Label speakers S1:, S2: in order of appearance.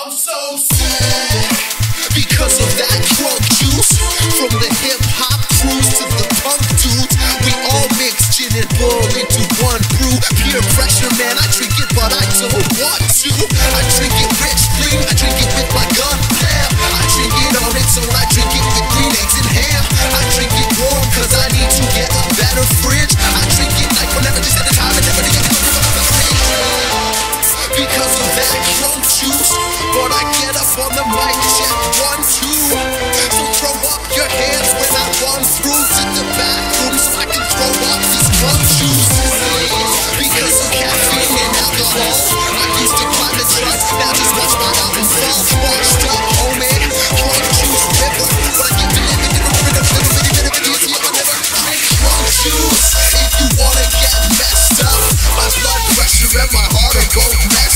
S1: I'm so sad because of that drug juice. From the hip hop crews to the punk dudes, we all mix gin and bull into one brew. Peer pressure, man, I drink it, but I don't want to. I drink it rich, green, I drink it with my gun blam. I drink it on its own, I drink it with green eggs and ham. I drink it warm, cause I need to get a better fridge. I drink it like whenever just at a time and never to get because of that shoes, but I get up on the mic, check one, two. So throw up your hands when I run through to the bathroom so I can throw up these club shoes. Because of caffeine and alcohol, I used to climb the truck, now just watch my album fall. Washed up, oh man, can't never, but I get delivered in a rhythm, little bitty bit of an I never drink drunk juice. If you wanna get messed up, my blood pressure and my heart are going.